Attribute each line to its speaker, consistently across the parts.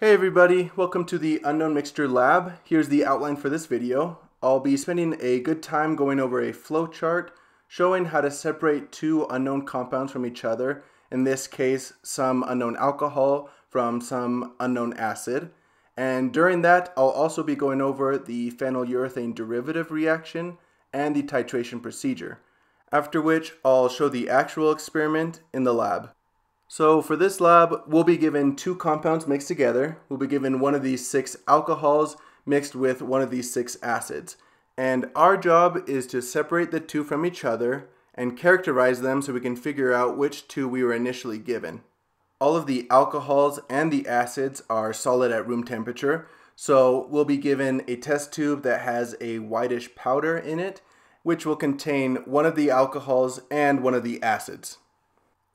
Speaker 1: Hey everybody, welcome to the Unknown Mixture Lab. Here's the outline for this video. I'll be spending a good time going over a flowchart showing how to separate two unknown compounds from each other, in this case some unknown alcohol from some unknown acid. And during that, I'll also be going over the phenyl derivative reaction and the titration procedure, after which I'll show the actual experiment in the lab. So for this lab, we'll be given two compounds mixed together. We'll be given one of these six alcohols mixed with one of these six acids. And our job is to separate the two from each other and characterize them so we can figure out which two we were initially given. All of the alcohols and the acids are solid at room temperature, so we'll be given a test tube that has a whitish powder in it, which will contain one of the alcohols and one of the acids.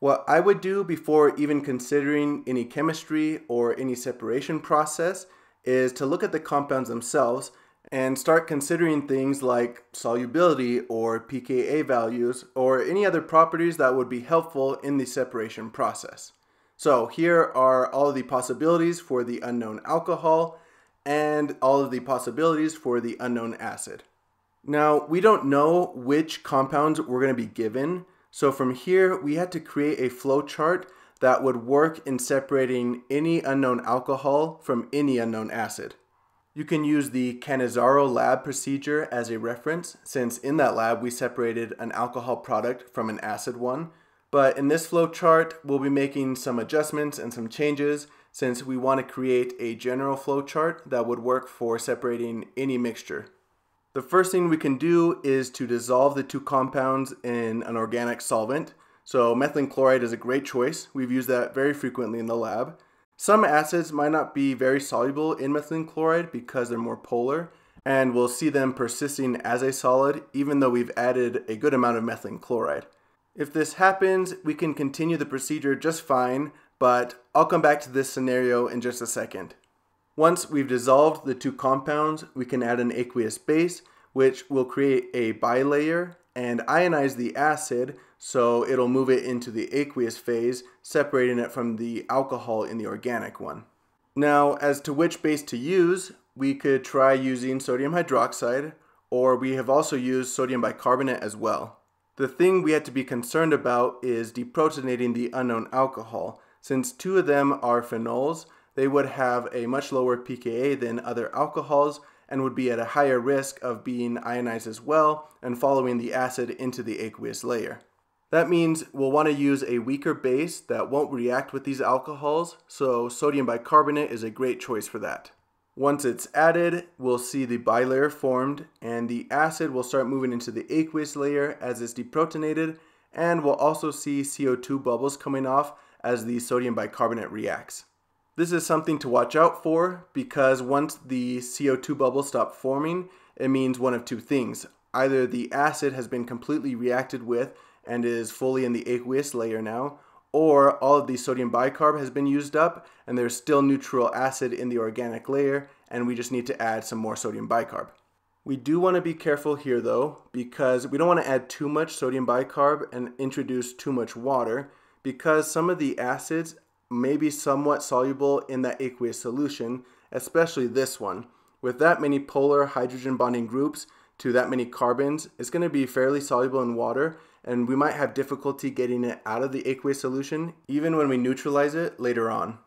Speaker 1: What I would do before even considering any chemistry or any separation process is to look at the compounds themselves and start considering things like solubility or pKa values or any other properties that would be helpful in the separation process. So here are all of the possibilities for the unknown alcohol and all of the possibilities for the unknown acid. Now, we don't know which compounds we're going to be given, so from here, we had to create a flow chart that would work in separating any unknown alcohol from any unknown acid. You can use the Cannizzaro lab procedure as a reference, since in that lab we separated an alcohol product from an acid one. But in this flow chart, we'll be making some adjustments and some changes since we want to create a general flow chart that would work for separating any mixture. The first thing we can do is to dissolve the two compounds in an organic solvent. So methylene chloride is a great choice. We've used that very frequently in the lab. Some acids might not be very soluble in methylene chloride because they're more polar, and we'll see them persisting as a solid even though we've added a good amount of methylene chloride. If this happens, we can continue the procedure just fine, but I'll come back to this scenario in just a second. Once we've dissolved the two compounds, we can add an aqueous base, which will create a bilayer and ionize the acid so it'll move it into the aqueous phase, separating it from the alcohol in the organic one. Now, as to which base to use, we could try using sodium hydroxide, or we have also used sodium bicarbonate as well. The thing we had to be concerned about is deprotonating the unknown alcohol. Since two of them are phenols, they would have a much lower pKa than other alcohols and would be at a higher risk of being ionized as well and following the acid into the aqueous layer. That means we'll want to use a weaker base that won't react with these alcohols, so sodium bicarbonate is a great choice for that. Once it's added, we'll see the bilayer formed and the acid will start moving into the aqueous layer as it's deprotonated and we'll also see CO2 bubbles coming off as the sodium bicarbonate reacts. This is something to watch out for because once the CO2 bubbles stop forming, it means one of two things. Either the acid has been completely reacted with and is fully in the aqueous layer now, or all of the sodium bicarb has been used up and there's still neutral acid in the organic layer and we just need to add some more sodium bicarb. We do want to be careful here though because we don't want to add too much sodium bicarb and introduce too much water because some of the acids may be somewhat soluble in that aqueous solution, especially this one. With that many polar hydrogen bonding groups to that many carbons, it's going to be fairly soluble in water and we might have difficulty getting it out of the aqueous solution even when we neutralize it later on.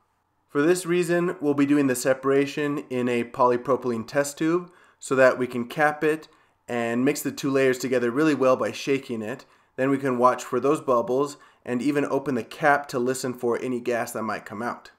Speaker 1: For this reason, we'll be doing the separation in a polypropylene test tube so that we can cap it and mix the two layers together really well by shaking it. Then we can watch for those bubbles and even open the cap to listen for any gas that might come out.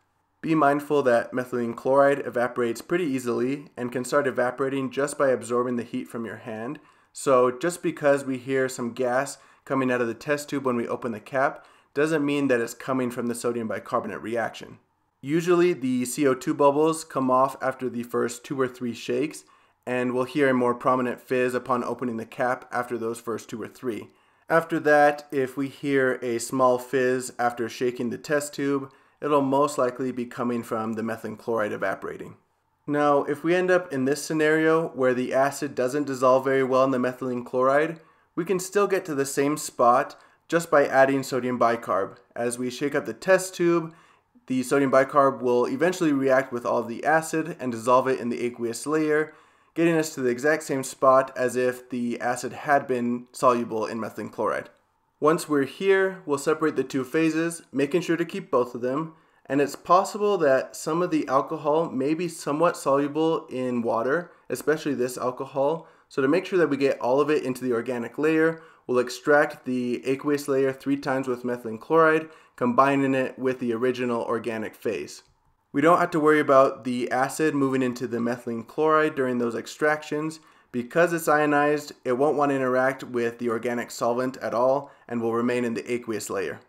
Speaker 1: Be mindful that methylene chloride evaporates pretty easily and can start evaporating just by absorbing the heat from your hand. So just because we hear some gas coming out of the test tube when we open the cap doesn't mean that it's coming from the sodium bicarbonate reaction. Usually the CO2 bubbles come off after the first two or three shakes and we'll hear a more prominent fizz upon opening the cap after those first two or three. After that, if we hear a small fizz after shaking the test tube, it'll most likely be coming from the methylene chloride evaporating. Now, if we end up in this scenario where the acid doesn't dissolve very well in the methylene chloride, we can still get to the same spot just by adding sodium bicarb. As we shake up the test tube, the sodium bicarb will eventually react with all the acid and dissolve it in the aqueous layer, getting us to the exact same spot as if the acid had been soluble in methylene chloride. Once we're here, we'll separate the two phases, making sure to keep both of them, and it's possible that some of the alcohol may be somewhat soluble in water, especially this alcohol. So to make sure that we get all of it into the organic layer, we'll extract the aqueous layer three times with methylene chloride, combining it with the original organic phase. We don't have to worry about the acid moving into the methylene chloride during those extractions. Because it's ionized, it won't want to interact with the organic solvent at all and will remain in the aqueous layer.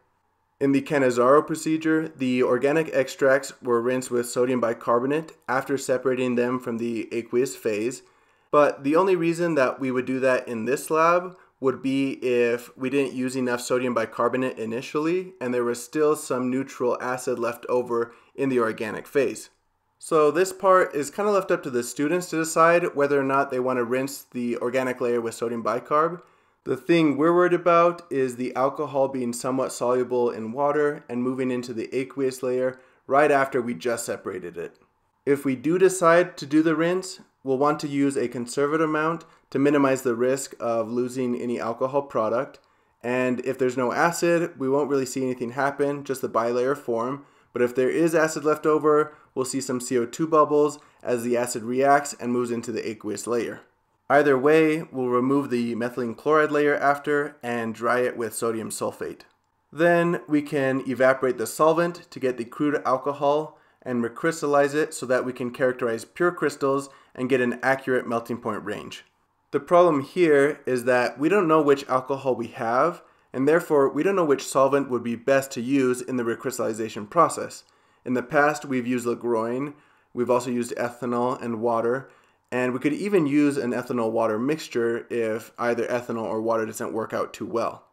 Speaker 1: In the Cannizzaro procedure, the organic extracts were rinsed with sodium bicarbonate after separating them from the aqueous phase. But the only reason that we would do that in this lab would be if we didn't use enough sodium bicarbonate initially and there was still some neutral acid left over in the organic phase. So this part is kind of left up to the students to decide whether or not they want to rinse the organic layer with sodium bicarb. The thing we're worried about is the alcohol being somewhat soluble in water and moving into the aqueous layer right after we just separated it. If we do decide to do the rinse, we'll want to use a conservative amount to minimize the risk of losing any alcohol product. And if there's no acid, we won't really see anything happen, just the bilayer form. But if there is acid left over, we'll see some CO2 bubbles as the acid reacts and moves into the aqueous layer. Either way, we'll remove the methylene chloride layer after and dry it with sodium sulfate. Then we can evaporate the solvent to get the crude alcohol and recrystallize it so that we can characterize pure crystals and get an accurate melting point range. The problem here is that we don't know which alcohol we have, and therefore we don't know which solvent would be best to use in the recrystallization process. In the past, we've used ligroin, we've also used ethanol and water, and we could even use an ethanol water mixture if either ethanol or water doesn't work out too well.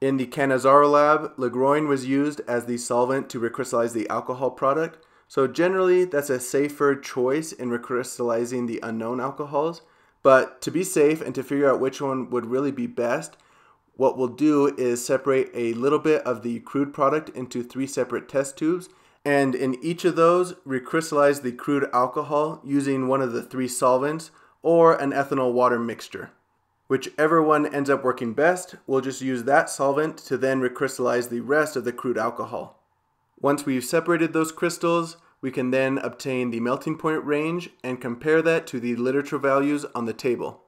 Speaker 1: In the Cannizzaro lab, ligroin was used as the solvent to recrystallize the alcohol product, so generally that's a safer choice in recrystallizing the unknown alcohols. But to be safe and to figure out which one would really be best, what we'll do is separate a little bit of the crude product into three separate test tubes and in each of those recrystallize the crude alcohol using one of the three solvents or an ethanol water mixture. Whichever one ends up working best, we'll just use that solvent to then recrystallize the rest of the crude alcohol. Once we've separated those crystals, we can then obtain the melting point range and compare that to the literature values on the table.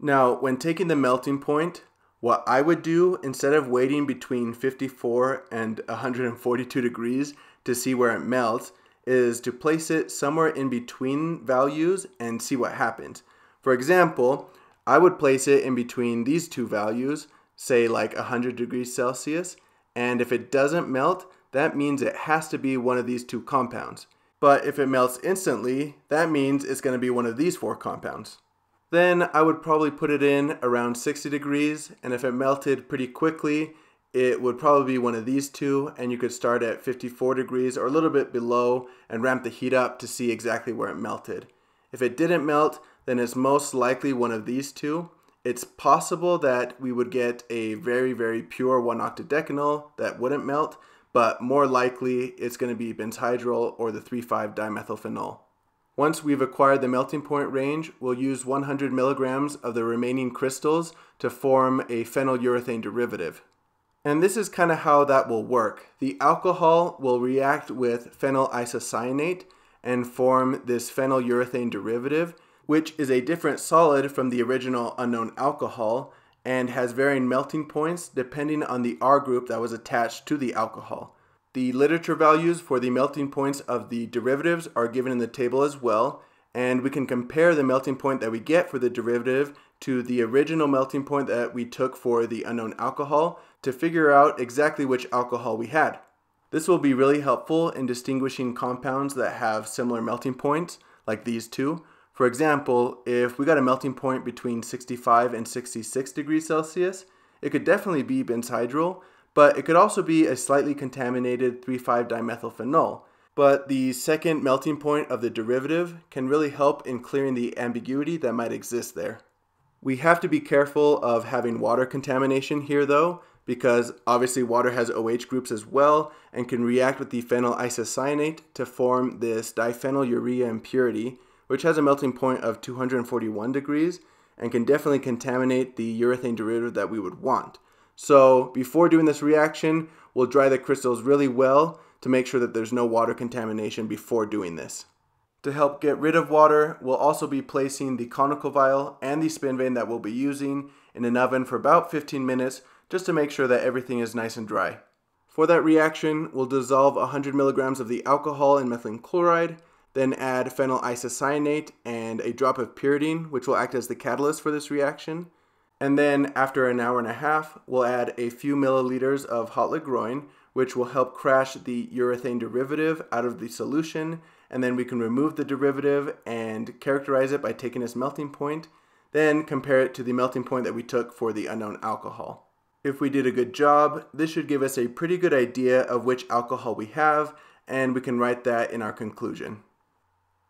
Speaker 1: Now, when taking the melting point, what I would do instead of waiting between 54 and 142 degrees to see where it melts is to place it somewhere in between values and see what happens. For example, I would place it in between these two values, say like 100 degrees Celsius, and if it doesn't melt, that means it has to be one of these two compounds. But if it melts instantly, that means it's going to be one of these four compounds. Then I would probably put it in around 60 degrees, and if it melted pretty quickly, it would probably be one of these two and you could start at 54 degrees or a little bit below and ramp the heat up to see exactly where it melted. If it didn't melt, then it's most likely one of these two. It's possible that we would get a very, very pure 1-octadecanol that wouldn't melt, but more likely it's going to be benzhydrol or the 3,5-dimethylphenol. Once we've acquired the melting point range, we'll use 100 milligrams of the remaining crystals to form a phenylurethane derivative. And this is kind of how that will work. The alcohol will react with phenyl isocyanate and form this phenylurethane derivative, which is a different solid from the original unknown alcohol and has varying melting points depending on the R group that was attached to the alcohol. The literature values for the melting points of the derivatives are given in the table as well, and we can compare the melting point that we get for the derivative to the original melting point that we took for the unknown alcohol to figure out exactly which alcohol we had. This will be really helpful in distinguishing compounds that have similar melting points, like these two. For example, if we got a melting point between 65 and 66 degrees Celsius, it could definitely be benzhydrol, but it could also be a slightly contaminated 3,5-dimethylphenol. But the second melting point of the derivative can really help in clearing the ambiguity that might exist there. We have to be careful of having water contamination here though, because obviously water has OH groups as well and can react with the phenyl isocyanate to form this diphenylurea impurity, which has a melting point of 241 degrees and can definitely contaminate the urethane derivative that we would want. So before doing this reaction, we'll dry the crystals really well to make sure that there's no water contamination before doing this. To help get rid of water, we'll also be placing the conical vial and the spin vane that we'll be using in an oven for about 15 minutes just to make sure that everything is nice and dry. For that reaction, we'll dissolve 100 milligrams of the alcohol in methylene chloride, then add phenyl isocyanate and a drop of pyridine, which will act as the catalyst for this reaction. And then after an hour and a half, we'll add a few milliliters of hot ligroin, which will help crash the urethane derivative out of the solution. And then we can remove the derivative and characterize it by taking its melting point, then compare it to the melting point that we took for the unknown alcohol. If we did a good job, this should give us a pretty good idea of which alcohol we have, and we can write that in our conclusion.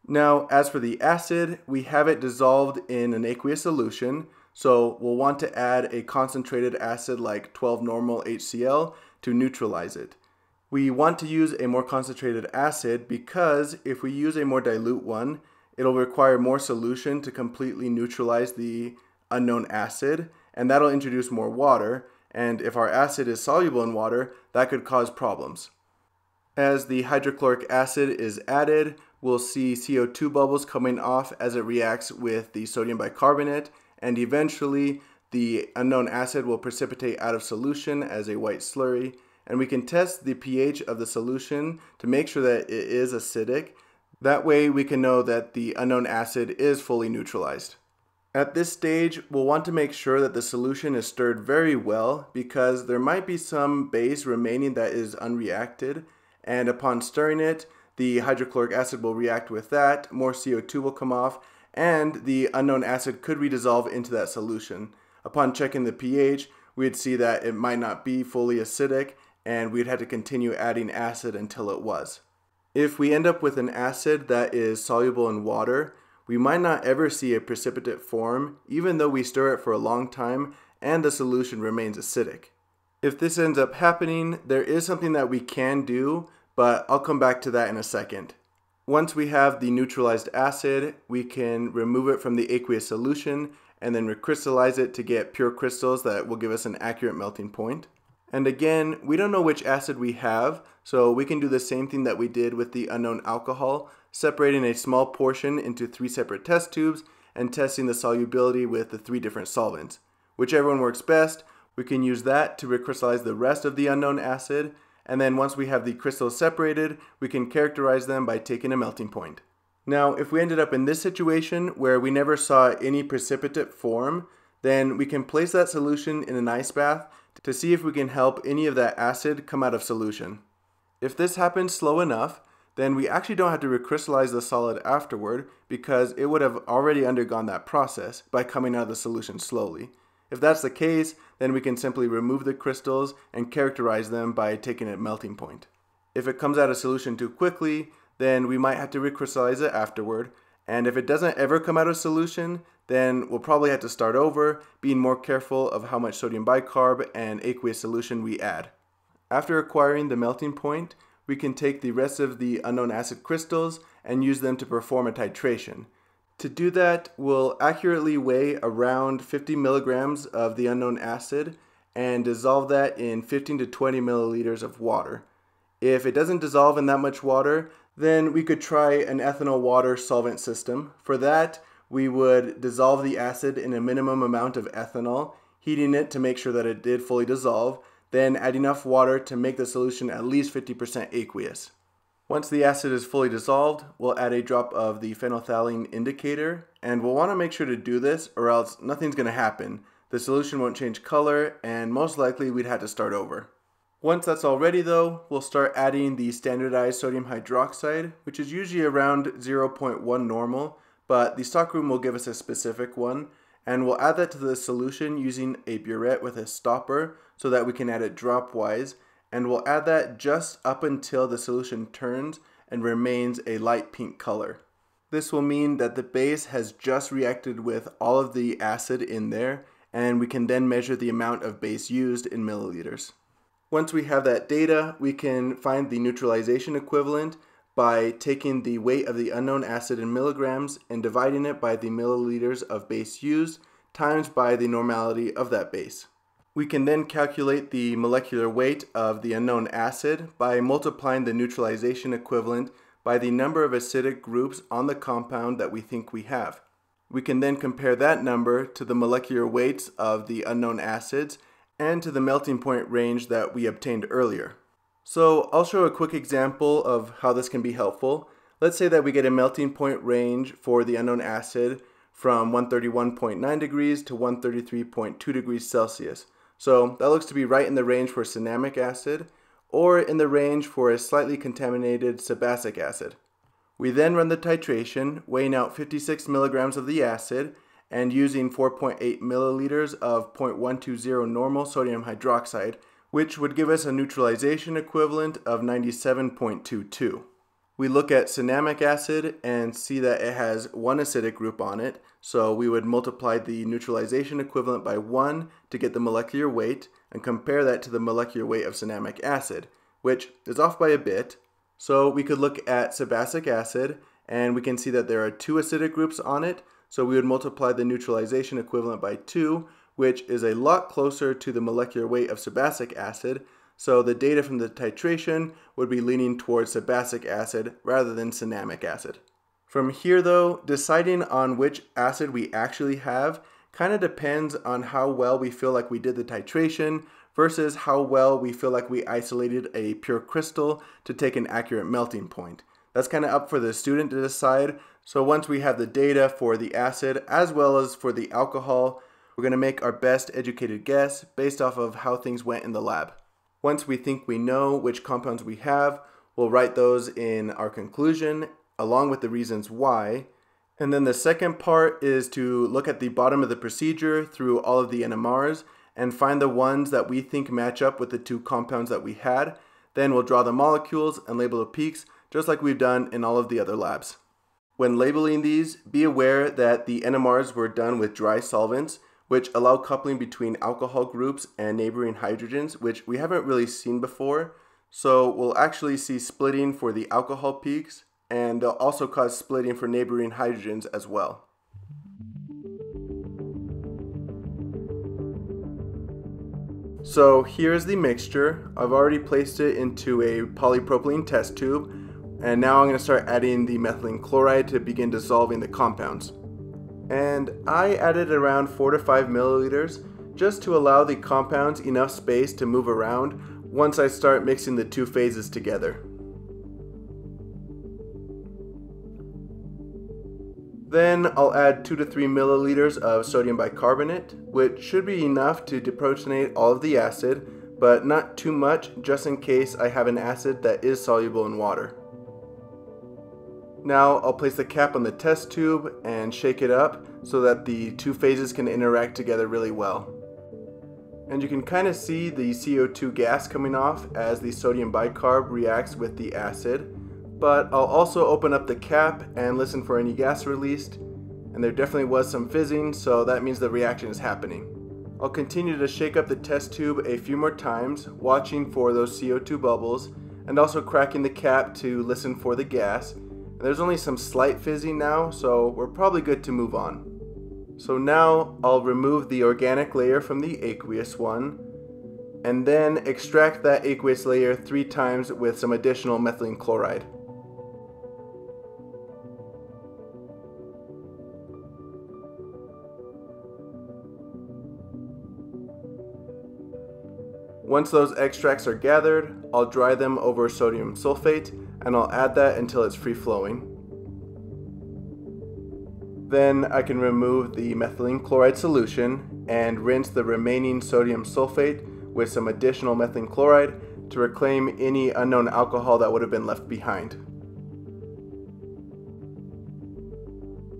Speaker 1: Now, as for the acid, we have it dissolved in an aqueous solution, so we'll want to add a concentrated acid like 12 normal HCl to neutralize it. We want to use a more concentrated acid because if we use a more dilute one, it'll require more solution to completely neutralize the unknown acid, and that'll introduce more water, and if our acid is soluble in water, that could cause problems. As the hydrochloric acid is added, we'll see CO2 bubbles coming off as it reacts with the sodium bicarbonate, and eventually the unknown acid will precipitate out of solution as a white slurry, and we can test the pH of the solution to make sure that it is acidic. That way we can know that the unknown acid is fully neutralized. At this stage, we'll want to make sure that the solution is stirred very well because there might be some base remaining that is unreacted, and upon stirring it, the hydrochloric acid will react with that, more CO2 will come off, and the unknown acid could redissolve into that solution. Upon checking the pH, we'd see that it might not be fully acidic, and we'd have to continue adding acid until it was. If we end up with an acid that is soluble in water, we might not ever see a precipitate form, even though we stir it for a long time and the solution remains acidic. If this ends up happening, there is something that we can do, but I'll come back to that in a second. Once we have the neutralized acid, we can remove it from the aqueous solution and then recrystallize it to get pure crystals that will give us an accurate melting point. And again, we don't know which acid we have, so we can do the same thing that we did with the unknown alcohol, separating a small portion into three separate test tubes and testing the solubility with the three different solvents. Whichever one works best, we can use that to recrystallize the rest of the unknown acid, and then once we have the crystals separated, we can characterize them by taking a melting point. Now, if we ended up in this situation where we never saw any precipitate form, then we can place that solution in an ice bath to see if we can help any of that acid come out of solution. If this happens slow enough, then we actually don't have to recrystallize the solid afterward because it would have already undergone that process by coming out of the solution slowly. If that's the case, then we can simply remove the crystals and characterize them by taking a melting point. If it comes out of solution too quickly, then we might have to recrystallize it afterward. And if it doesn't ever come out of solution, then we'll probably have to start over, being more careful of how much sodium bicarb and aqueous solution we add. After acquiring the melting point, we can take the rest of the unknown acid crystals and use them to perform a titration. To do that, we'll accurately weigh around 50 milligrams of the unknown acid and dissolve that in 15 to 20 milliliters of water. If it doesn't dissolve in that much water, then we could try an ethanol water solvent system. For that, we would dissolve the acid in a minimum amount of ethanol, heating it to make sure that it did fully dissolve, then add enough water to make the solution at least 50% aqueous. Once the acid is fully dissolved, we'll add a drop of the phenolphthalein indicator, and we'll want to make sure to do this or else nothing's going to happen. The solution won't change color, and most likely we'd have to start over. Once that's all ready though, we'll start adding the standardized sodium hydroxide, which is usually around 0.1 normal, but the stockroom will give us a specific one, and we'll add that to the solution using a burette with a stopper so that we can add it dropwise, and we'll add that just up until the solution turns and remains a light pink color. This will mean that the base has just reacted with all of the acid in there and we can then measure the amount of base used in milliliters. Once we have that data, we can find the neutralization equivalent by taking the weight of the unknown acid in milligrams and dividing it by the milliliters of base used times by the normality of that base. We can then calculate the molecular weight of the unknown acid by multiplying the neutralization equivalent by the number of acidic groups on the compound that we think we have. We can then compare that number to the molecular weights of the unknown acids and to the melting point range that we obtained earlier. So I'll show a quick example of how this can be helpful. Let's say that we get a melting point range for the unknown acid from 131.9 degrees to 133.2 degrees Celsius. So that looks to be right in the range for cinnamic acid or in the range for a slightly contaminated sebacic acid. We then run the titration, weighing out 56 milligrams of the acid and using 4.8 milliliters of 0.120 normal sodium hydroxide, which would give us a neutralization equivalent of 97.22. We look at cinnamic acid and see that it has one acidic group on it, so we would multiply the neutralization equivalent by 1 to get the molecular weight and compare that to the molecular weight of cinnamic acid, which is off by a bit. So we could look at sebacic acid and we can see that there are two acidic groups on it, so we would multiply the neutralization equivalent by 2, which is a lot closer to the molecular weight of sebacic acid. So the data from the titration would be leaning towards sebacic acid rather than cinnamic acid. From here though, deciding on which acid we actually have kind of depends on how well we feel like we did the titration versus how well we feel like we isolated a pure crystal to take an accurate melting point. That's kind of up for the student to decide. So once we have the data for the acid as well as for the alcohol, we're going to make our best educated guess based off of how things went in the lab. Once we think we know which compounds we have, we'll write those in our conclusion along with the reasons why. And then the second part is to look at the bottom of the procedure through all of the NMRs and find the ones that we think match up with the two compounds that we had. Then we'll draw the molecules and label the peaks just like we've done in all of the other labs. When labeling these, be aware that the NMRs were done with dry solvents, which allow coupling between alcohol groups and neighboring hydrogens, which we haven't really seen before. So we'll actually see splitting for the alcohol peaks, and they'll also cause splitting for neighboring hydrogens as well. So here's the mixture. I've already placed it into a polypropylene test tube and now I'm going to start adding the methylene chloride to begin dissolving the compounds. And I added around 4 to 5 milliliters just to allow the compounds enough space to move around once I start mixing the two phases together. Then I'll add 2 to 3 milliliters of sodium bicarbonate, which should be enough to deprotonate all of the acid, but not too much just in case I have an acid that is soluble in water. Now I'll place the cap on the test tube and shake it up so that the two phases can interact together really well. And you can kind of see the CO2 gas coming off as the sodium bicarb reacts with the acid but I'll also open up the cap and listen for any gas released, and there definitely was some fizzing, so that means the reaction is happening. I'll continue to shake up the test tube a few more times, watching for those CO2 bubbles, and also cracking the cap to listen for the gas. There's only some slight fizzing now, so we're probably good to move on. So now I'll remove the organic layer from the aqueous one, and then extract that aqueous layer three times with some additional methylene chloride. Once those extracts are gathered, I'll dry them over sodium sulfate and I'll add that until it's free flowing. Then I can remove the methylene chloride solution and rinse the remaining sodium sulfate with some additional methylene chloride to reclaim any unknown alcohol that would have been left behind.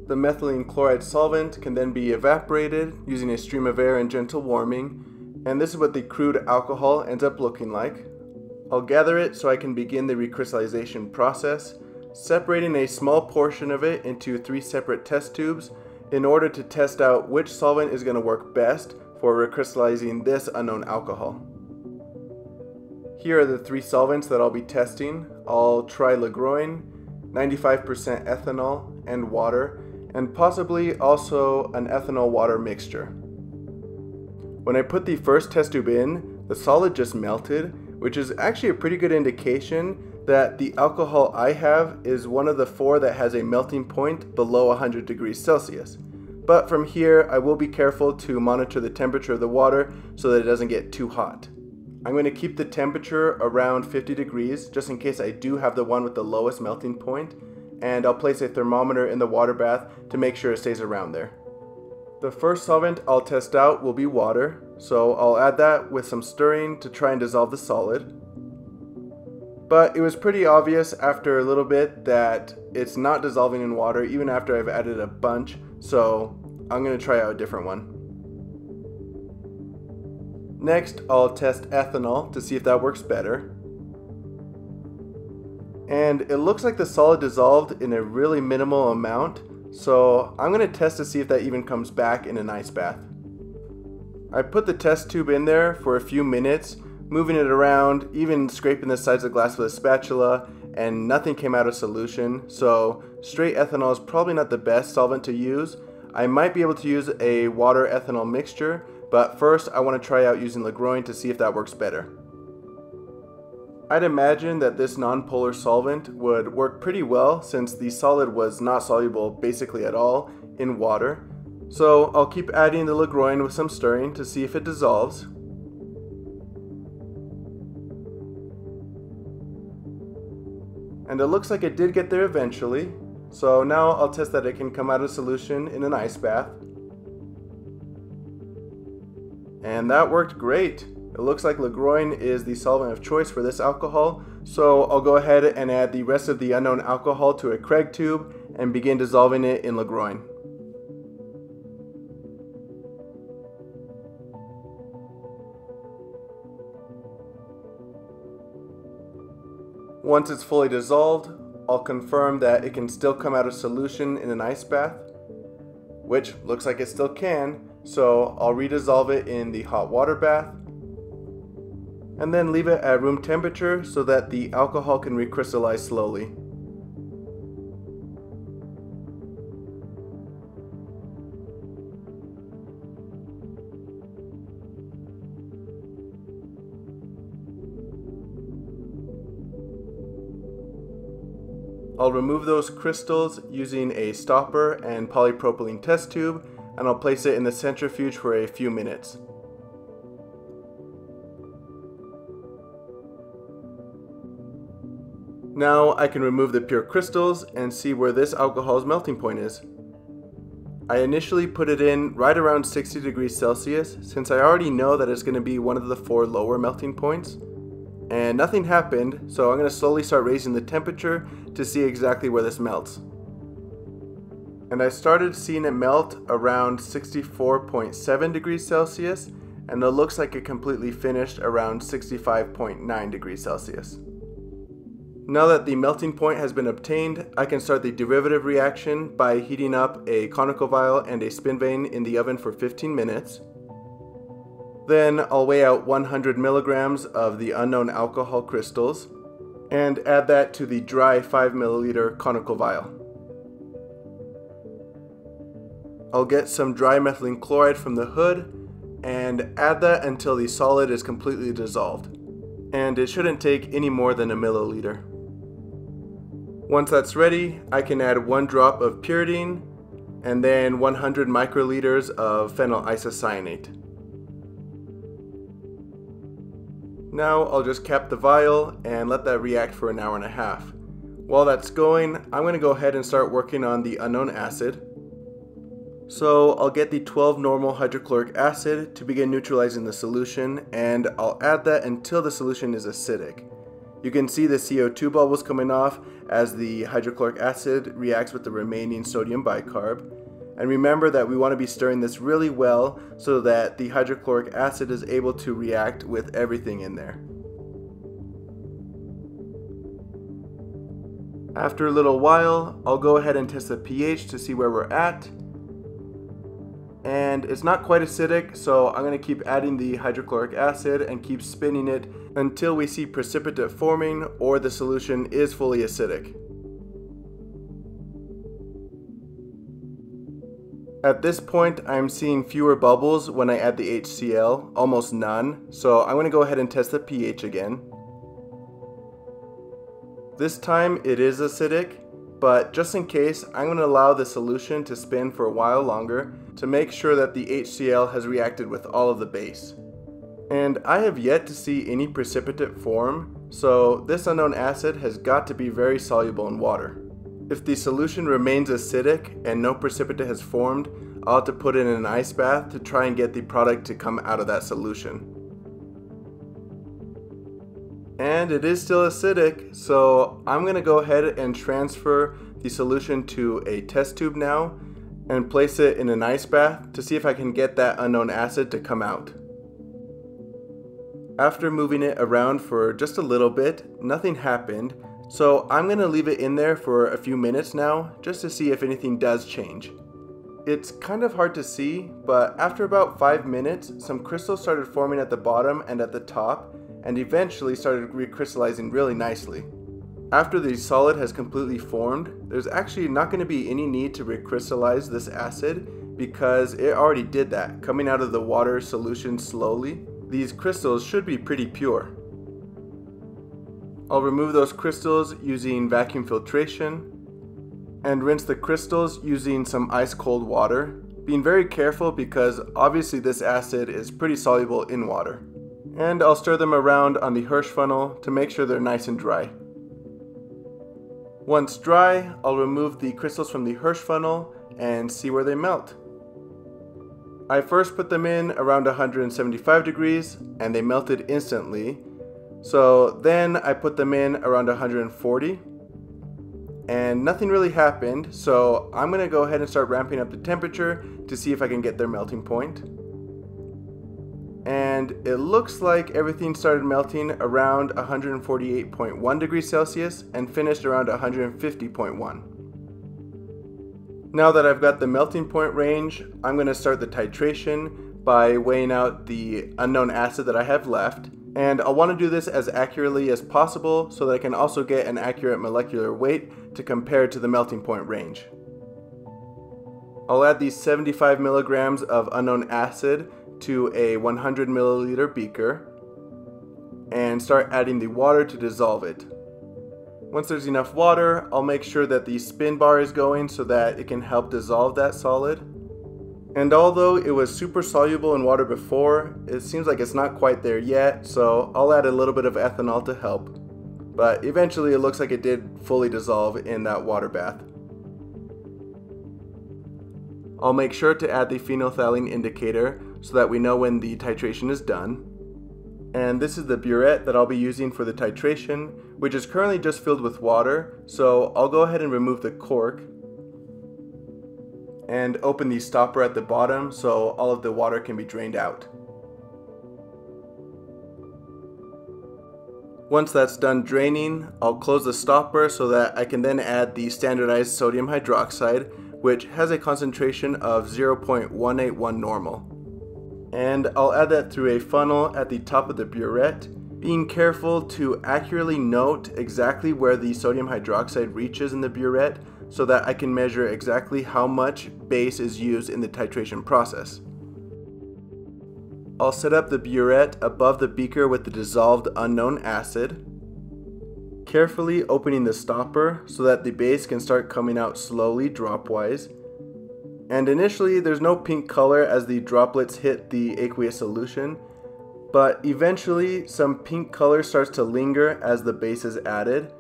Speaker 1: The methylene chloride solvent can then be evaporated using a stream of air and gentle warming and this is what the crude alcohol ends up looking like. I'll gather it so I can begin the recrystallization process, separating a small portion of it into three separate test tubes in order to test out which solvent is going to work best for recrystallizing this unknown alcohol. Here are the three solvents that I'll be testing. I'll try ligroin, 95% ethanol, and water, and possibly also an ethanol water mixture. When I put the first test tube in, the solid just melted, which is actually a pretty good indication that the alcohol I have is one of the four that has a melting point below 100 degrees Celsius. But from here, I will be careful to monitor the temperature of the water so that it doesn't get too hot. I'm going to keep the temperature around 50 degrees just in case I do have the one with the lowest melting point and I'll place a thermometer in the water bath to make sure it stays around there. The first solvent I'll test out will be water, so I'll add that with some stirring to try and dissolve the solid. But it was pretty obvious after a little bit that it's not dissolving in water even after I've added a bunch, so I'm going to try out a different one. Next, I'll test ethanol to see if that works better. And it looks like the solid dissolved in a really minimal amount, so I'm going to test to see if that even comes back in an ice bath. I put the test tube in there for a few minutes moving it around, even scraping the sides of the glass with a spatula, and nothing came out of solution. So straight ethanol is probably not the best solvent to use. I might be able to use a water ethanol mixture, but first I want to try out using ligroin to see if that works better. I'd imagine that this nonpolar solvent would work pretty well since the solid was not soluble basically at all in water. So I'll keep adding the ligroin with some stirring to see if it dissolves. And it looks like it did get there eventually. So now I'll test that it can come out of solution in an ice bath. And that worked great. It looks like ligroin is the solvent of choice for this alcohol. So I'll go ahead and add the rest of the unknown alcohol to a Craig tube and begin dissolving it in ligroin. Once it's fully dissolved, I'll confirm that it can still come out of solution in an ice bath, which looks like it still can, so I'll redissolve it in the hot water bath, and then leave it at room temperature so that the alcohol can recrystallize slowly. I'll remove those crystals using a stopper and polypropylene test tube and I'll place it in the centrifuge for a few minutes. Now I can remove the pure crystals and see where this alcohol's melting point is. I initially put it in right around 60 degrees Celsius since I already know that it's going to be one of the four lower melting points and nothing happened, so I'm going to slowly start raising the temperature to see exactly where this melts. And I started seeing it melt around 64.7 degrees Celsius, and it looks like it completely finished around 65.9 degrees Celsius. Now that the melting point has been obtained, I can start the derivative reaction by heating up a conical vial and a spin vane in the oven for 15 minutes. Then I'll weigh out 100 milligrams of the unknown alcohol crystals and add that to the dry 5 milliliter conical vial. I'll get some dry methylene chloride from the hood and add that until the solid is completely dissolved. And it shouldn't take any more than a milliliter. Once that's ready, I can add one drop of pyridine and then 100 microliters of phenyl isocyanate. Now I'll just cap the vial and let that react for an hour and a half. While that's going, I'm going to go ahead and start working on the unknown acid. So I'll get the 12 normal hydrochloric acid to begin neutralizing the solution and I'll add that until the solution is acidic. You can see the CO2 bubbles coming off as the hydrochloric acid reacts with the remaining sodium bicarb. And remember that we want to be stirring this really well so that the hydrochloric acid is able to react with everything in there. After a little while, I'll go ahead and test the pH to see where we're at. And it's not quite acidic, so I'm going to keep adding the hydrochloric acid and keep spinning it until we see precipitate forming or the solution is fully acidic. At this point, I'm seeing fewer bubbles when I add the HCl, almost none, so I'm going to go ahead and test the pH again. This time it is acidic, but just in case, I'm going to allow the solution to spin for a while longer to make sure that the HCl has reacted with all of the base. And I have yet to see any precipitate form, so this unknown acid has got to be very soluble in water. If the solution remains acidic and no precipitate has formed, I'll have to put it in an ice bath to try and get the product to come out of that solution. And it is still acidic, so I'm to go ahead and transfer the solution to a test tube now and place it in an ice bath to see if I can get that unknown acid to come out. After moving it around for just a little bit, nothing happened, so I'm going to leave it in there for a few minutes now, just to see if anything does change. It's kind of hard to see, but after about 5 minutes, some crystals started forming at the bottom and at the top, and eventually started recrystallizing really nicely. After the solid has completely formed, there's actually not going to be any need to recrystallize this acid because it already did that, coming out of the water solution slowly. These crystals should be pretty pure. I'll remove those crystals using vacuum filtration and rinse the crystals using some ice cold water, being very careful because obviously this acid is pretty soluble in water. And I'll stir them around on the Hirsch funnel to make sure they're nice and dry. Once dry, I'll remove the crystals from the Hirsch funnel and see where they melt. I first put them in around 175 degrees and they melted instantly so then I put them in around 140 and nothing really happened. So I'm gonna go ahead and start ramping up the temperature to see if I can get their melting point. And it looks like everything started melting around 148.1 degrees Celsius and finished around 150.1. Now that I've got the melting point range, I'm going to start the titration by weighing out the unknown acid that I have left and I'll want to do this as accurately as possible so that I can also get an accurate molecular weight to compare to the melting point range. I'll add these 75 milligrams of unknown acid to a 100 milliliter beaker and start adding the water to dissolve it. Once there's enough water, I'll make sure that the spin bar is going so that it can help dissolve that solid. And although it was super soluble in water before, it seems like it's not quite there yet, so I'll add a little bit of ethanol to help. But eventually it looks like it did fully dissolve in that water bath. I'll make sure to add the phenolphthalein indicator so that we know when the titration is done. And this is the burette that I'll be using for the titration, which is currently just filled with water, so I'll go ahead and remove the cork and open the stopper at the bottom so all of the water can be drained out. Once that's done draining, I'll close the stopper so that I can then add the standardized sodium hydroxide, which has a concentration of 0.181 normal. And I'll add that through a funnel at the top of the burette, being careful to accurately note exactly where the sodium hydroxide reaches in the burette so that I can measure exactly how much base is used in the titration process. I'll set up the burette above the beaker with the dissolved unknown acid, carefully opening the stopper so that the base can start coming out slowly dropwise. And initially there's no pink color as the droplets hit the aqueous solution, but eventually some pink color starts to linger as the base is added,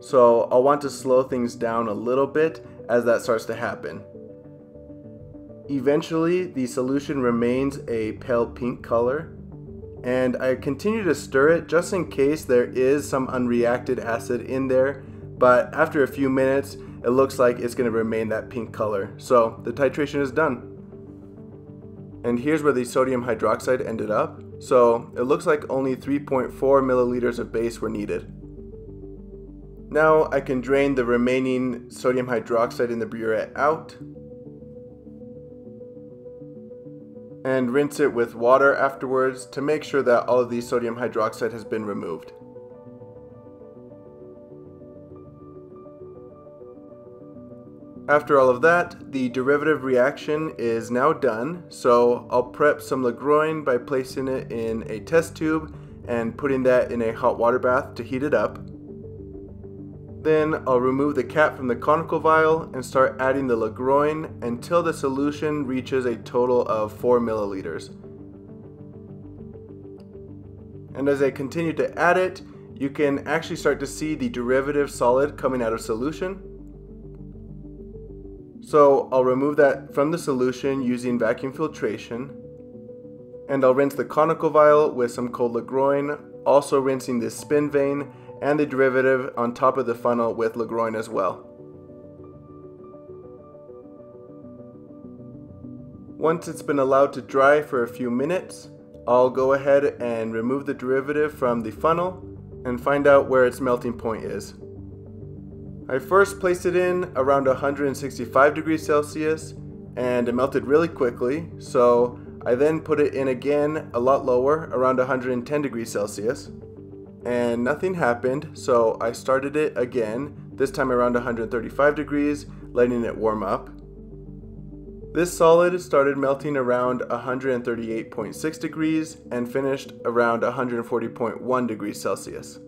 Speaker 1: so I'll want to slow things down a little bit as that starts to happen. Eventually, the solution remains a pale pink color, and I continue to stir it just in case there is some unreacted acid in there, but after a few minutes, it looks like it's going to remain that pink color. So the titration is done. And here's where the sodium hydroxide ended up. So it looks like only 3.4 milliliters of base were needed. Now I can drain the remaining sodium hydroxide in the burette out. and rinse it with water afterwards to make sure that all of the sodium hydroxide has been removed. After all of that, the derivative reaction is now done, so I'll prep some ligroin by placing it in a test tube and putting that in a hot water bath to heat it up. Then I'll remove the cap from the conical vial and start adding the ligroin until the solution reaches a total of 4 milliliters. And as I continue to add it, you can actually start to see the derivative solid coming out of solution. So I'll remove that from the solution using vacuum filtration. And I'll rinse the conical vial with some cold ligroin, also rinsing the spin vane and the derivative on top of the funnel with ligroin as well. Once it's been allowed to dry for a few minutes, I'll go ahead and remove the derivative from the funnel and find out where its melting point is. I first placed it in around 165 degrees Celsius and it melted really quickly, so I then put it in again a lot lower, around 110 degrees Celsius, and nothing happened, so I started it again, this time around 135 degrees, letting it warm up. This solid started melting around 138.6 degrees and finished around 140.1 degrees Celsius.